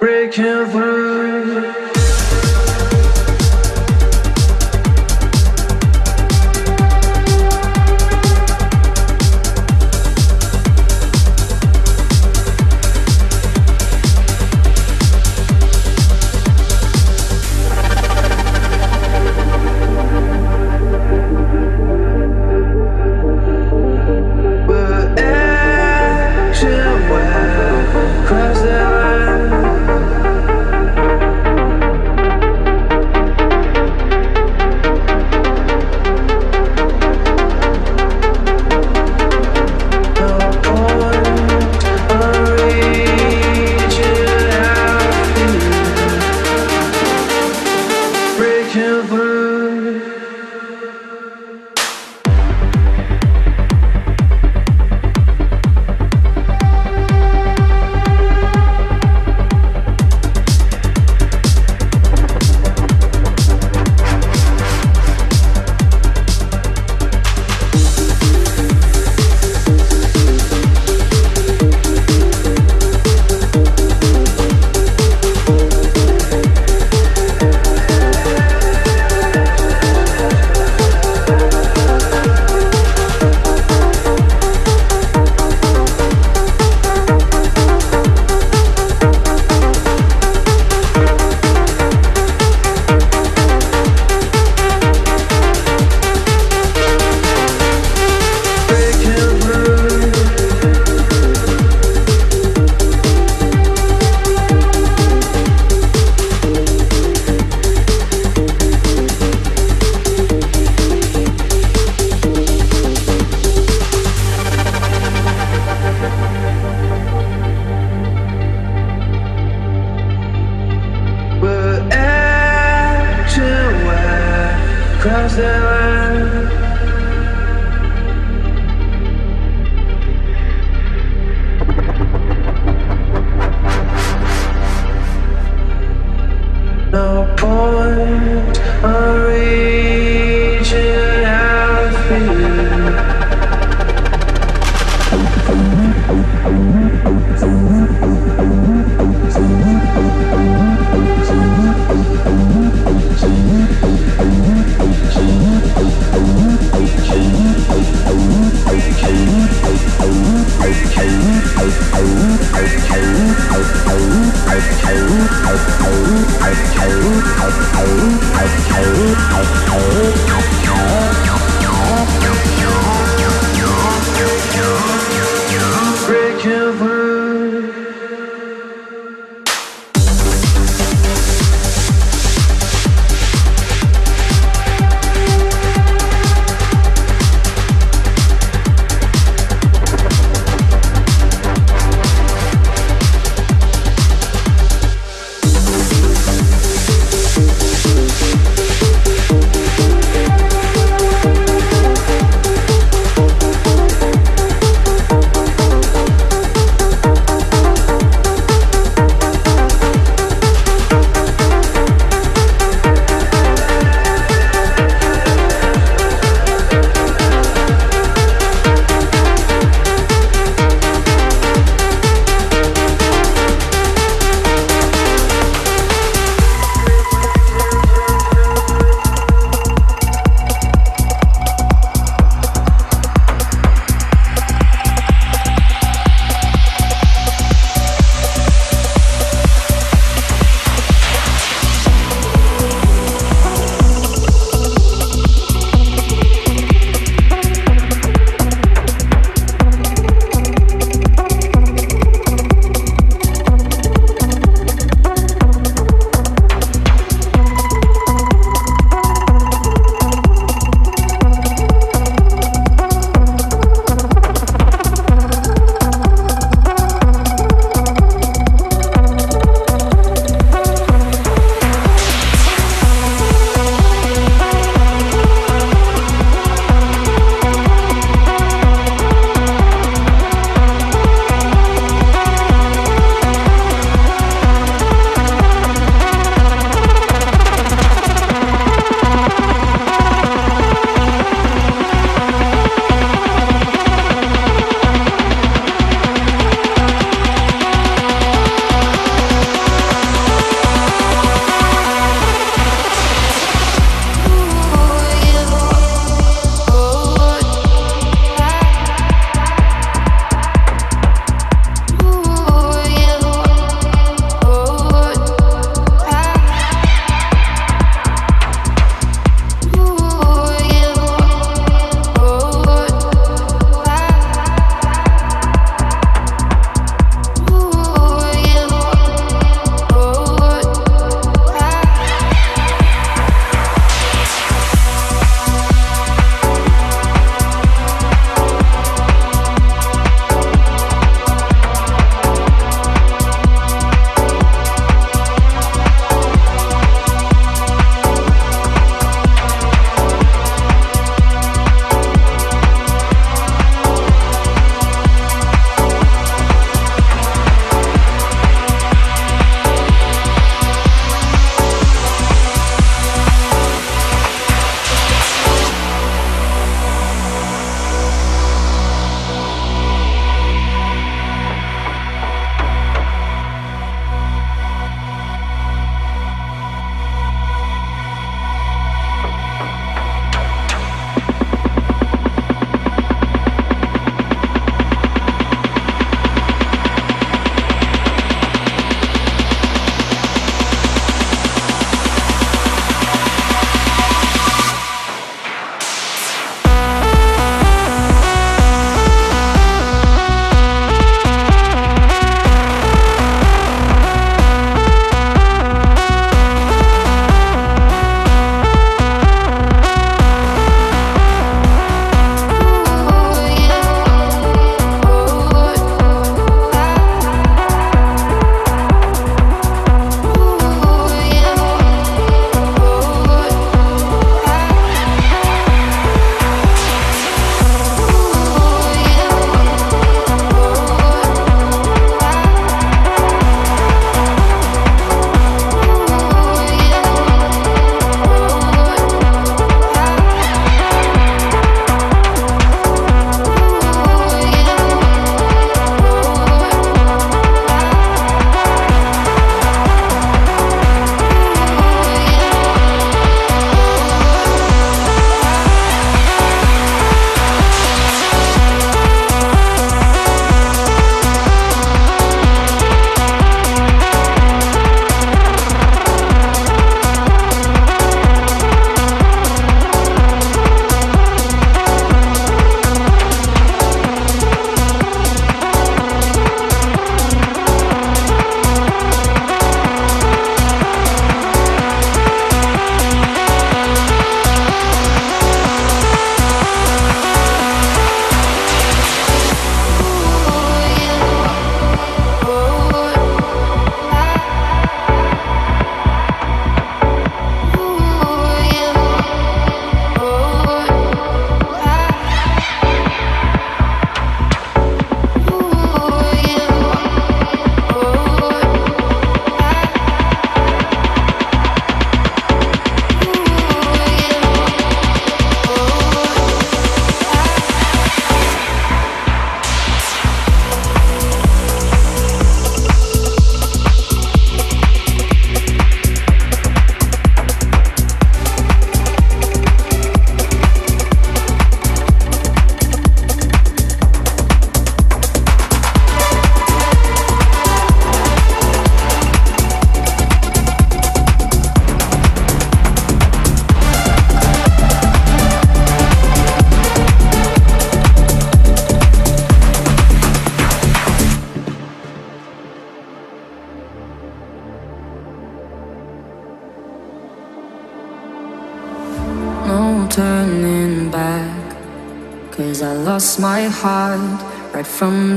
breaking through.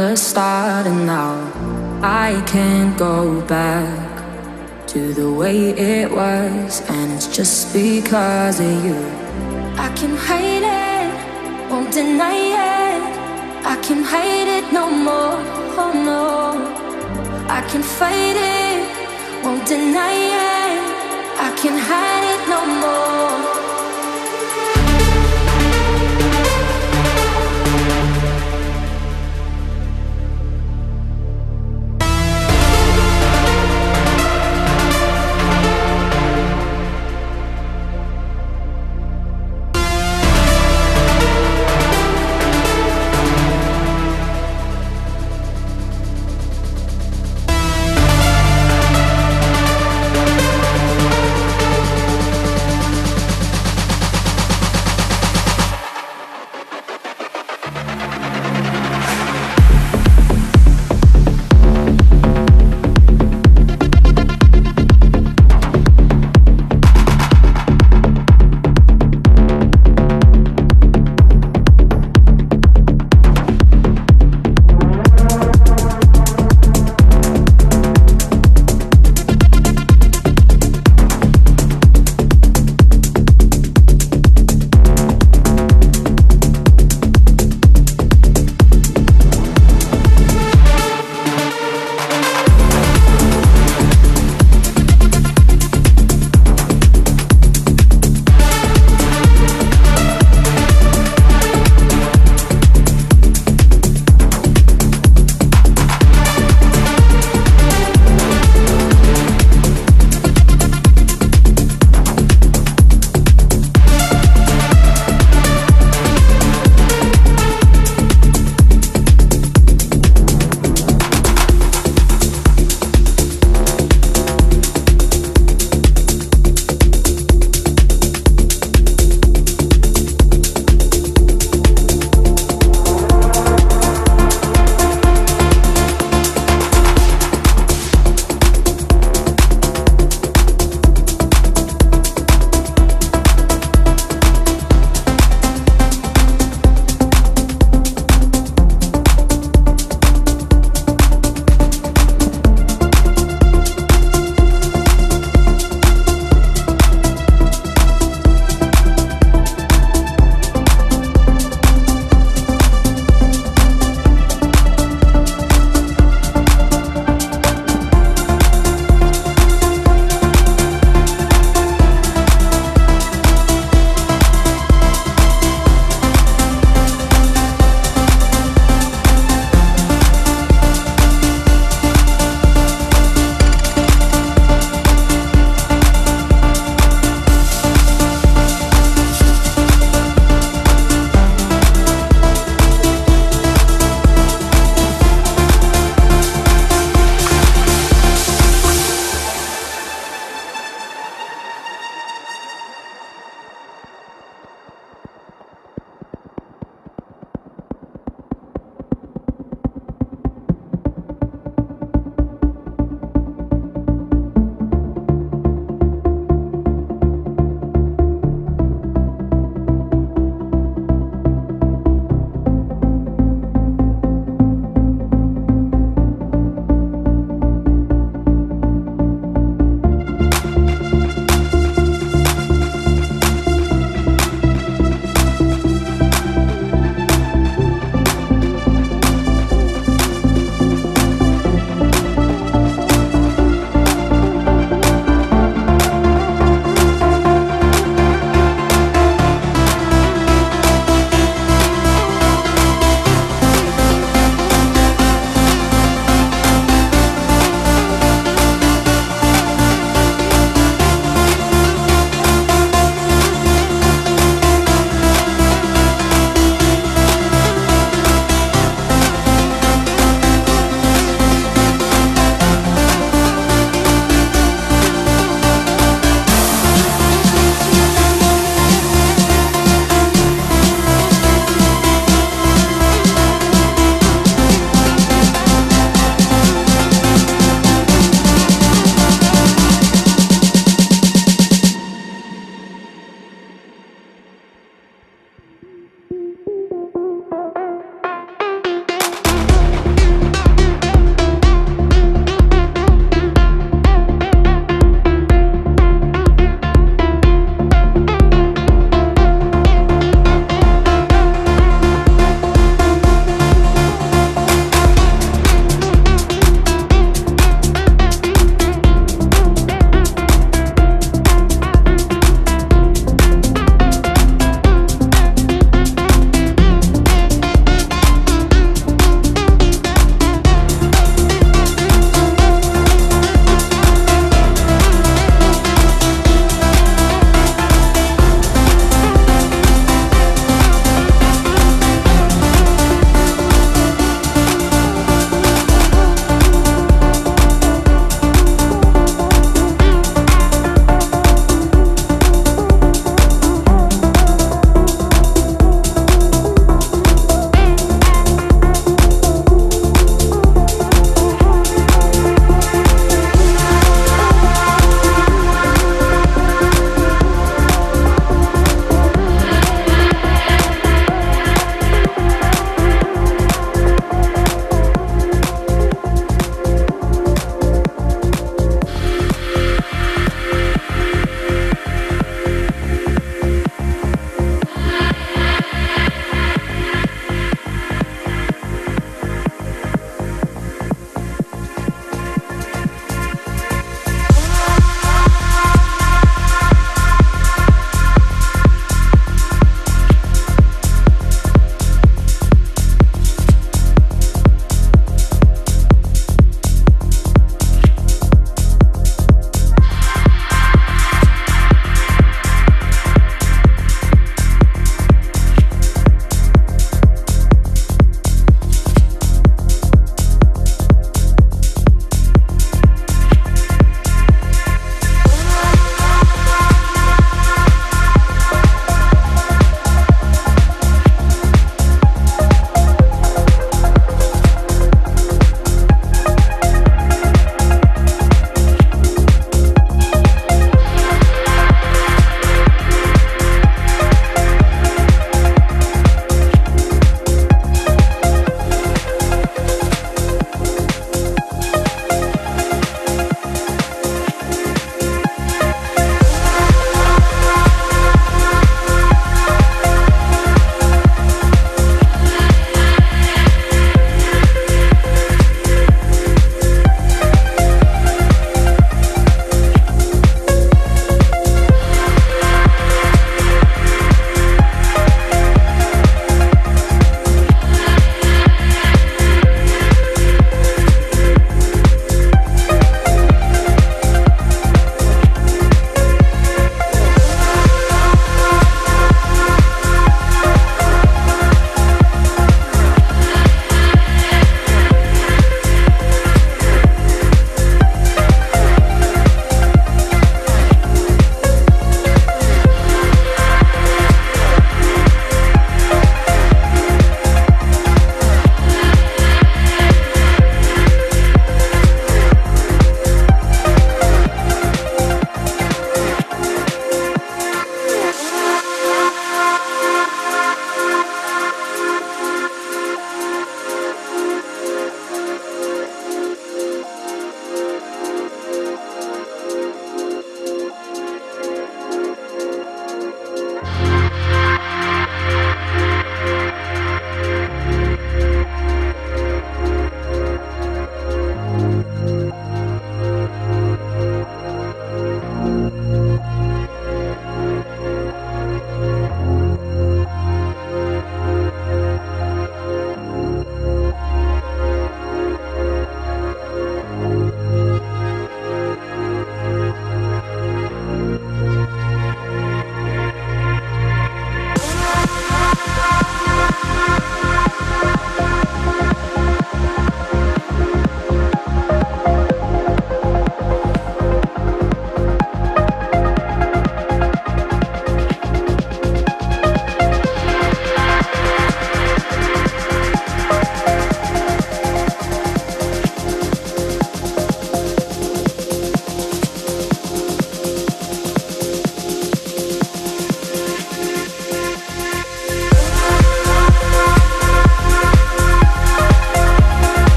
the start and now I can't go back to the way it was and it's just because of you I can hide it, won't deny it I can hide it no more, oh no I can fight it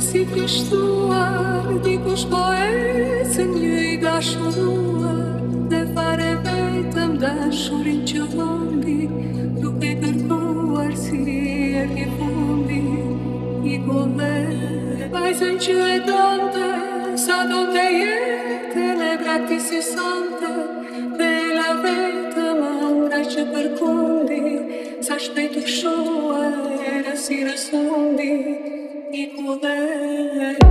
si t'i shtuar, kush po e si një i ga dhe fare vetëm dhe shurin që vëndi, e kërkuar si e rgjë fundi, i kodhe, po vajzën që e dante, sa do të jetë, dhe brati si sante, dhe la vetëm anda që përkundi, sa shpetu shua, e rësi rësundi, của bé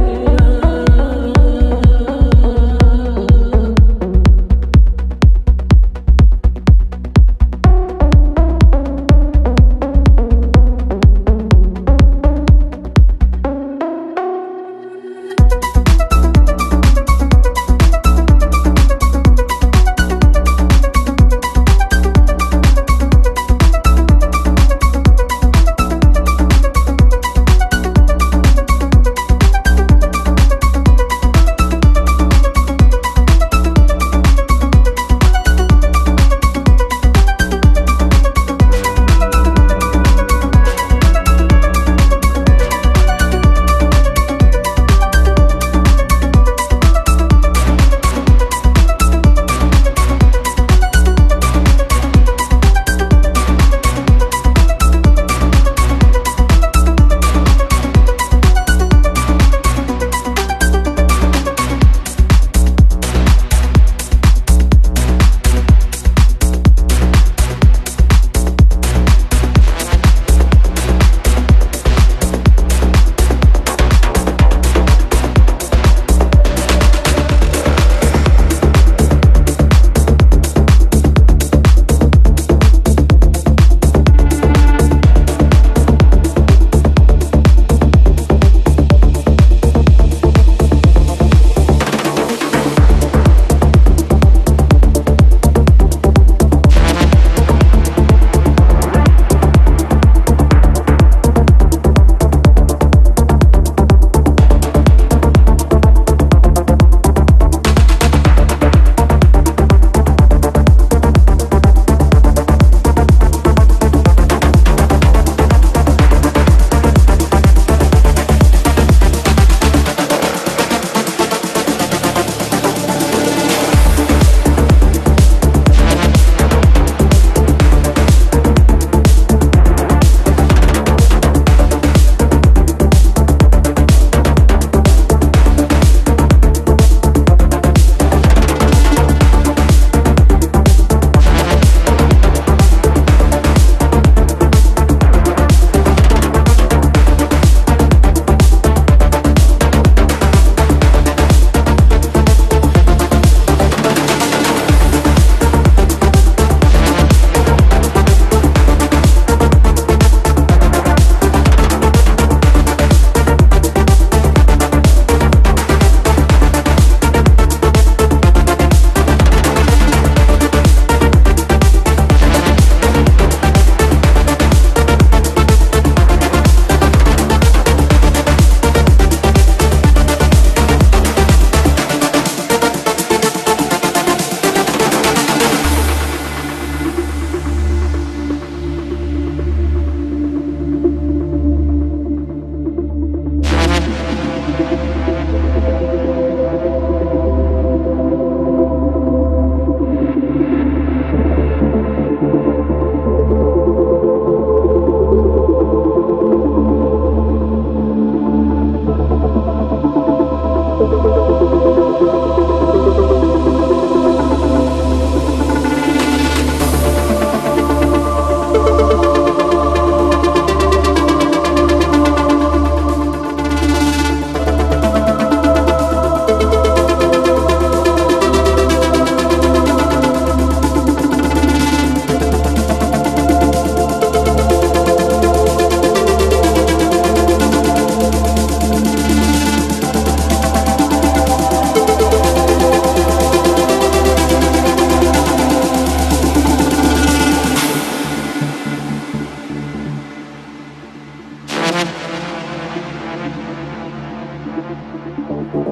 Música